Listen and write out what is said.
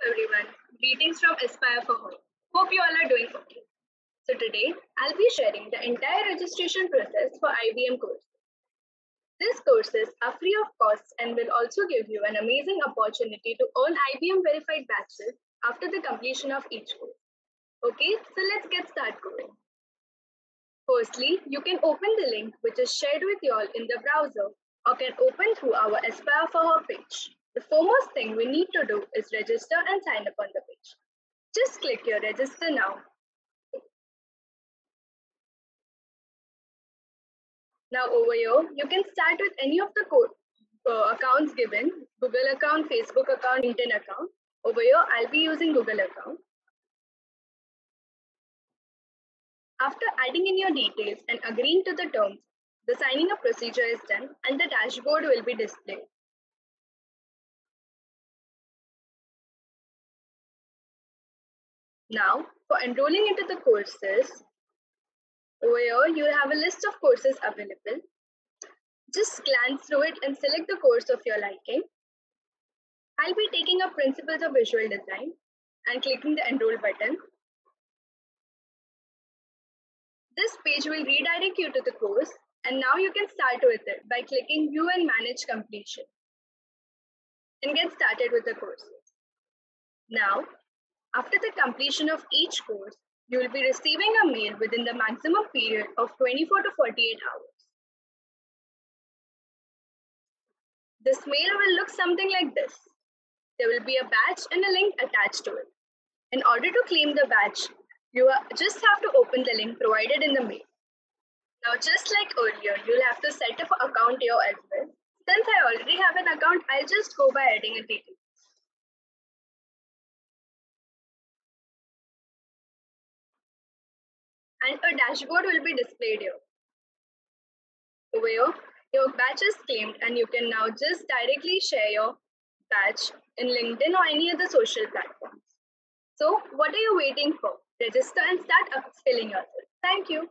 everyone. Greetings from Aspire for Her. Hope you all are doing okay. So today, I'll be sharing the entire registration process for IBM course. These courses are free of cost and will also give you an amazing opportunity to earn IBM verified badges after the completion of each course. Okay, so let's get started going. Firstly, you can open the link which is shared with you all in the browser or can open through our Aspire for Her page. The foremost thing we need to do is register and sign up on the page. Just click your register now. Now over here, you can start with any of the uh, accounts given, Google account, Facebook account, LinkedIn account. Over here, I'll be using Google account. After adding in your details and agreeing to the terms, the signing up procedure is done and the dashboard will be displayed. Now, for enrolling into the courses, over here you'll have a list of courses available. Just glance through it and select the course of your liking. I'll be taking up Principles of Visual Design and clicking the Enroll button. This page will redirect you to the course and now you can start with it by clicking View and Manage Completion and get started with the courses. Now, after the completion of each course, you will be receiving a mail within the maximum period of 24 to 48 hours. This mail will look something like this. There will be a badge and a link attached to it. In order to claim the badge, you just have to open the link provided in the mail. Now, just like earlier, you'll have to set up an account here as well. Since I already have an account, I'll just go by adding a detail. And a dashboard will be displayed here. Over here, your batch is claimed and you can now just directly share your batch in LinkedIn or any other social platforms. So what are you waiting for? Register and start upskilling yourself. Thank you.